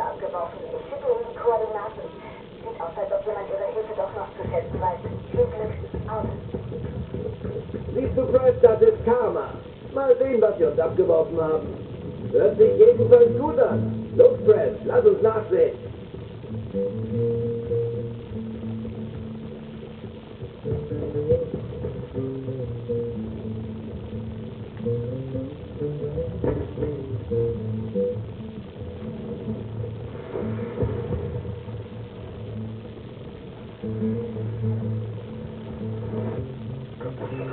Laser abgeworfen. Ich schicke Ihnen die Koordinaten. Sieht aus, als ob jemand Ihre Hilfe doch noch zu schätzen weiß. Viel Glück. Aus. Siehst du, Fred, das ist Karma. Mal sehen, was wir uns abgeworfen haben. Hört sich jedenfalls gut an. Los, Fred, lass uns nachsehen.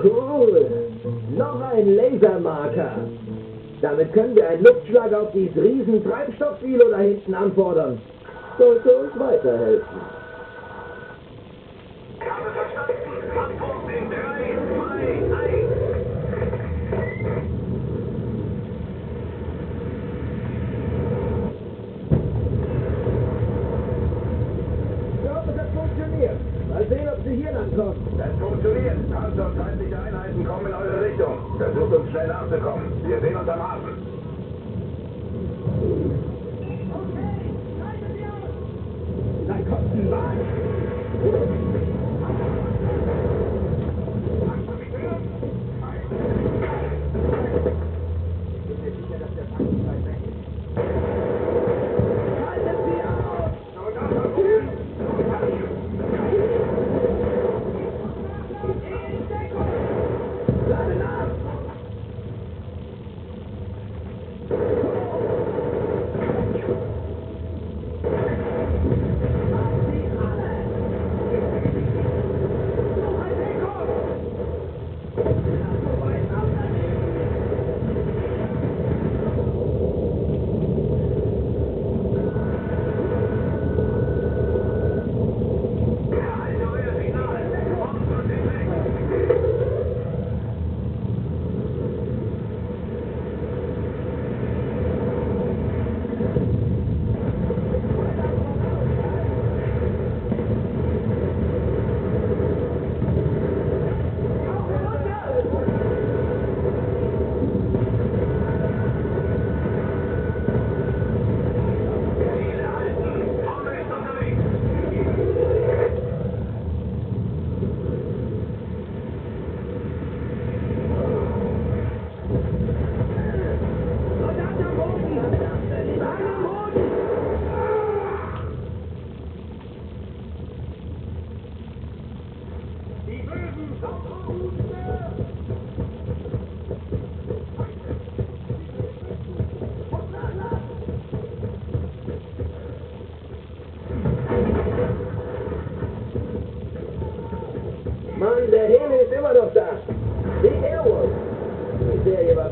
Cool. Noch ein Lasermarker. Damit können wir einen Luftschlag auf dieses riesen Treibstoffsilo da hinten anfordern. Sollte uns weiterhelfen. Habe verstanden. Abwurf in 3, 2, 1. Ich hoffe, das funktioniert. Mal sehen, ob sie hier lang kommen. Es funktioniert. Und feindliche Einheiten kommen in eure Richtung. Versucht uns schnell nachzukommen. Wir sehen uns am Hafen. Da kommt ein Wagen.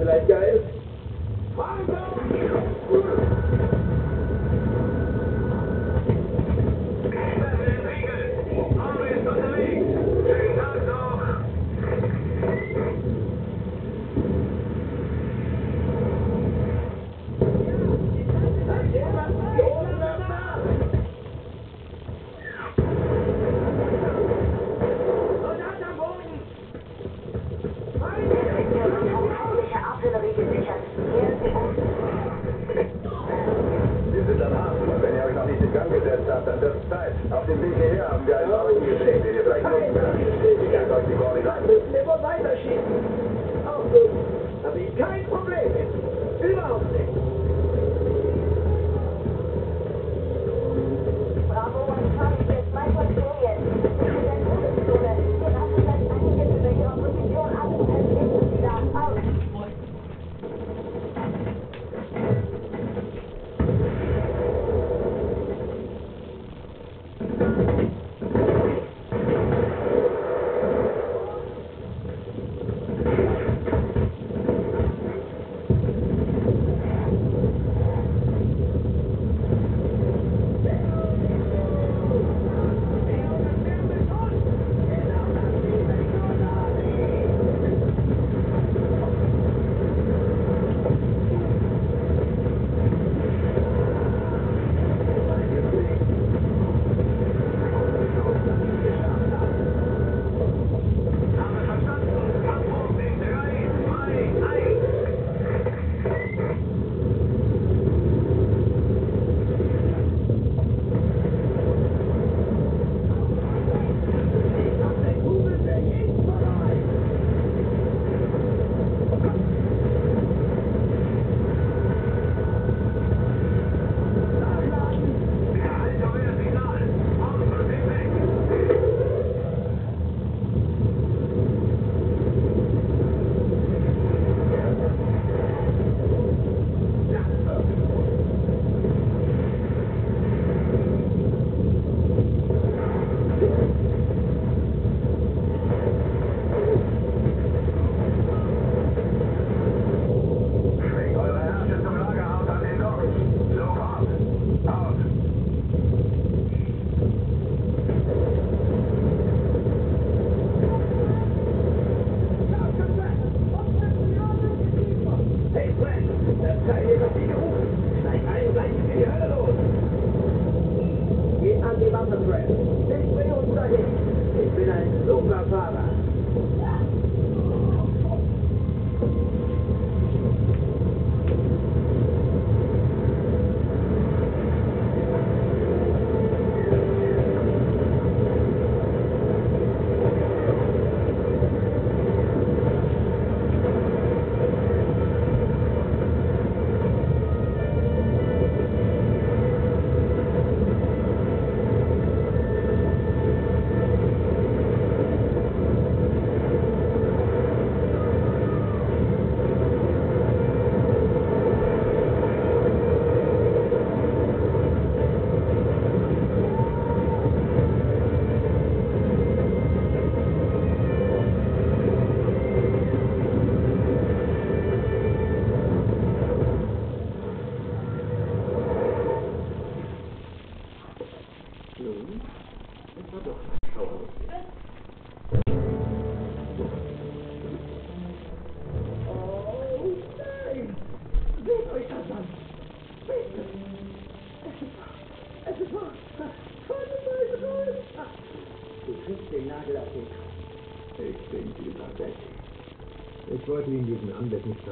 Die Serie war vielleicht geil. Hinter den Riegel. Bombe ist unterwegs. Schönen Tag noch. Feindliche Artillerie gesichert. Kehren Sie um. Wir sind am Hafen und wenn ihr euch noch nicht in Gang gesetzt habt, dann wird es Zeit. Auf dem Weg hierher haben wir einen Wagen gesehen, den ihr vielleicht nutzen könnt. Ich sage euch die Koordinaten. müssen wir wohl weiterschießen. Gut. Habe ich kein Problem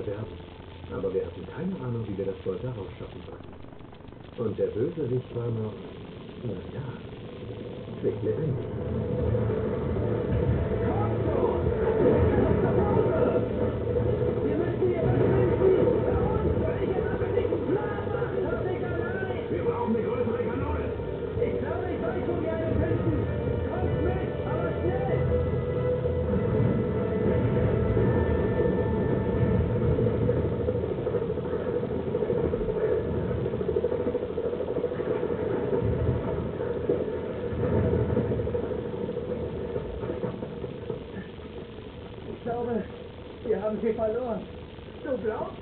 Verderben, aber wir hatten keine Ahnung, wie wir das Gold daraus schaffen sollten. Und der Bösewicht war noch, na ja, quicklebendig. Haben sie verloren. Du glaubst?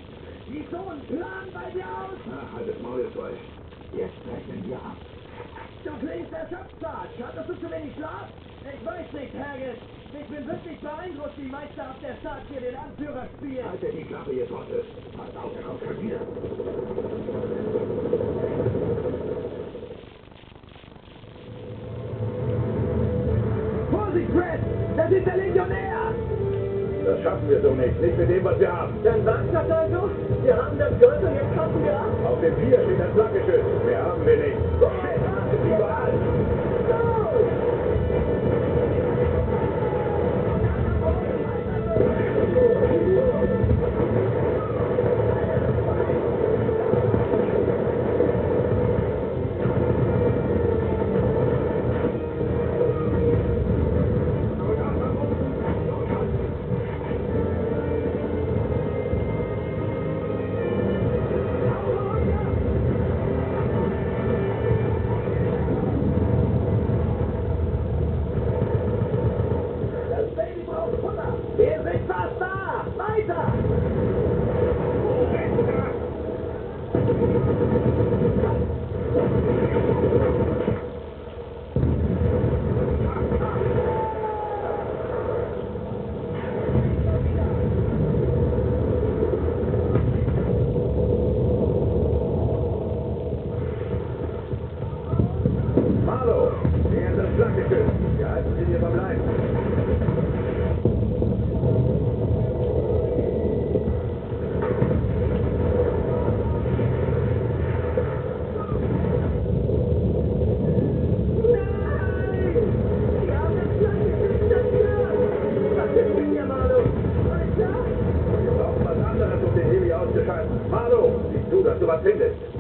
Wie so ein Plan bei dir aus? Na, halt das Maul, ihr zwei. Jetzt rechnen wir ab. Du klingst erschöpft, Sarge. Hattest du zu wenig Schlaf? Ich weiß nicht, Herget. Ich bin wirklich beeindruckt, wie meisterhaft der Sarge hier den Anführer spielt. Haltet die Klappe, ihr Trottel. Pass auf, er kommt schon wieder. Das schaffen wir so nicht. Nicht mit dem, was wir haben. Dann was das also? Wir haben das Gold und jetzt schaffen wir ab? Auf dem Bier steht ein Flaggeschild. Mehr haben wir nicht. Überall. Sieh zu, dass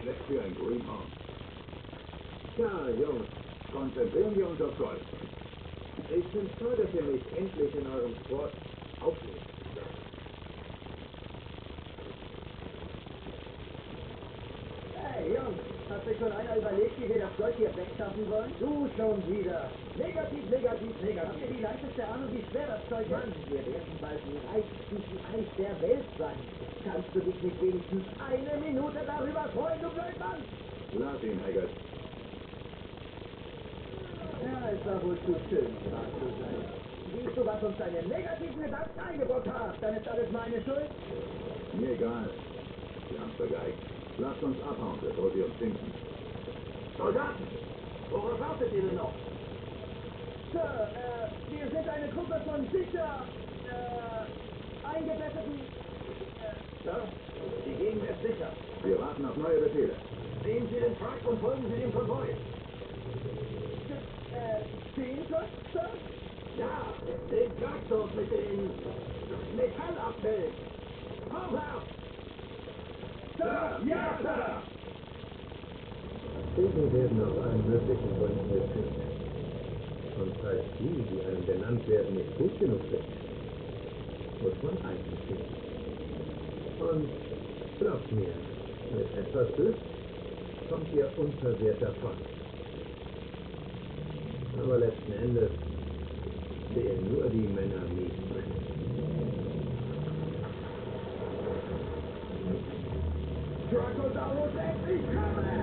Schlecht für ein Greenhorn. Tja, Jungs, konzentrieren wir uns auf Golf. Ich es toll, dass ihr mich endlich in eurem Sport aufnehmt. Hey, Jungs, hat sich schon einer überlegt, wie wir das Gold hier wegschaffen wollen? Du schon wieder. Negativ, negativ, negativ. Habt ihr die leichteste Ahnung, wie schwer das Zeug ist? Mann, wir werden bald die reichsten Eis der Welt sein. Kannst du dich nicht wenigstens eine Minute darüber freuen, du Blödmann? Lass ihn, Haggard. Ja, es war wohl zu schön, wahr zu sein. Siehst du, was uns deine negativen Gedanken eingebrockt hat? Dann ist alles meine Schuld. Mir egal. Wir haben's vergeigt. Lasst uns abhauen, bevor sie uns finden. Soldaten! Worauf wartet ihr denn noch? Sir, äh, wir sind eine Gruppe von sicher, äh, eingebetteten, äh, Sir, die Gegend ist sicher. Wir warten auf neue Befehle. Sehen Sie den Truck und folgen Sie dem Konvoi. Äh, den Truck, Sir? Ja, den Traktor mit den Metallabfällen. Vorwärts! Sir, ja, Sir! Kriege werden aus allen möglichen Gründen geführt. Und falls die, die einem genannt werden, nicht gut genug sind, muss man einziehen. Und glaubt mir, mit etwas Glück kommt ihr unversehrt davon. Aber letzten Endes sehen nur die Männer drin. Dracosaurus endlich kommen!